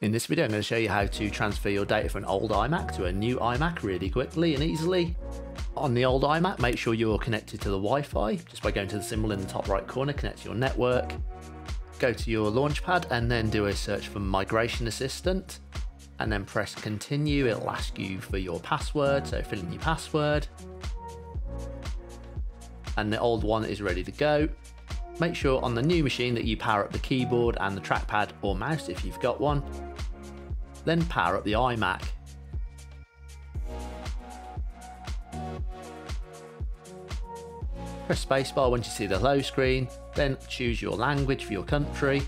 In this video I'm going to show you how to transfer your data from an old iMac to a new iMac really quickly and easily. On the old iMac make sure you're connected to the Wi-Fi just by going to the symbol in the top right corner, connect to your network. Go to your launchpad and then do a search for Migration Assistant and then press continue. It'll ask you for your password, so fill in your password. And the old one is ready to go. Make sure on the new machine that you power up the keyboard and the trackpad or mouse if you've got one. Then power up the iMac. Press spacebar once you see the low screen, then choose your language for your country.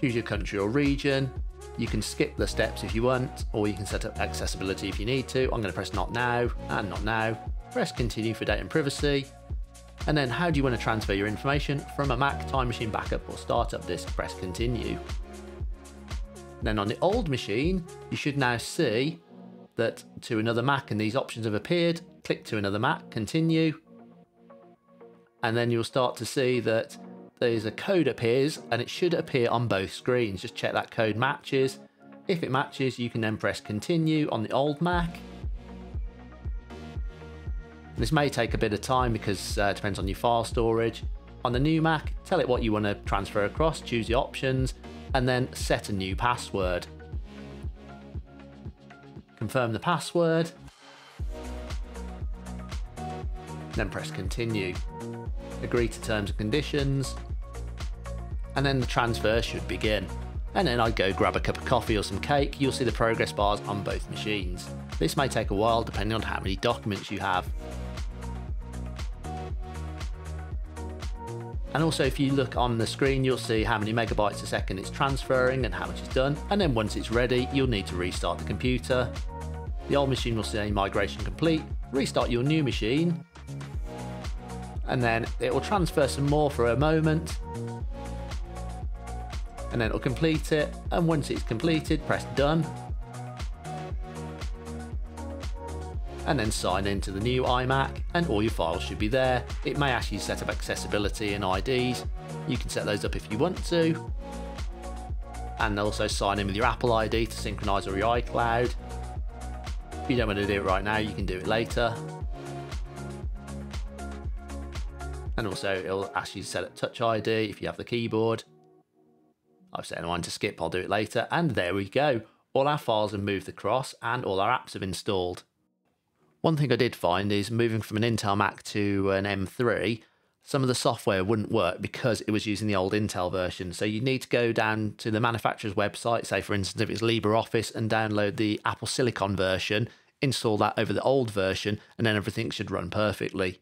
Choose your country or region. You can skip the steps if you want, or you can set up accessibility if you need to. I'm going to press not now and not now. Press continue for data and privacy. And then how do you want to transfer your information from a Mac, Time Machine backup or startup disk? Press continue. Then on the old machine, you should now see that to another Mac and these options have appeared. Click to another Mac, continue. And then you'll start to see that there's a code appears and it should appear on both screens. Just check that code matches. If it matches, you can then press continue on the old Mac. This may take a bit of time because uh, it depends on your file storage. On the new Mac, tell it what you want to transfer across, choose the options, and then set a new password. Confirm the password, then press continue. Agree to terms and conditions, and then the transfer should begin. And then I'd go grab a cup of coffee or some cake, you'll see the progress bars on both machines. This may take a while depending on how many documents you have. And also if you look on the screen, you'll see how many megabytes a second it's transferring and how much is done. And then once it's ready, you'll need to restart the computer. The old machine will say migration complete, restart your new machine, and then it will transfer some more for a moment, and then it'll complete it. And once it's completed, press done. And then sign in to the new iMac and all your files should be there. It may ask you to set up accessibility and IDs. You can set those up if you want to. And also sign in with your Apple ID to synchronize or your iCloud. If you don't want to do it right now, you can do it later. And also it'll ask you to set up Touch ID if you have the keyboard. I've set one to skip, I'll do it later. And there we go. All our files have moved across and all our apps have installed. One thing I did find is moving from an Intel Mac to an M3, some of the software wouldn't work because it was using the old Intel version. So you need to go down to the manufacturer's website, say for instance if it's LibreOffice, and download the Apple Silicon version, install that over the old version, and then everything should run perfectly.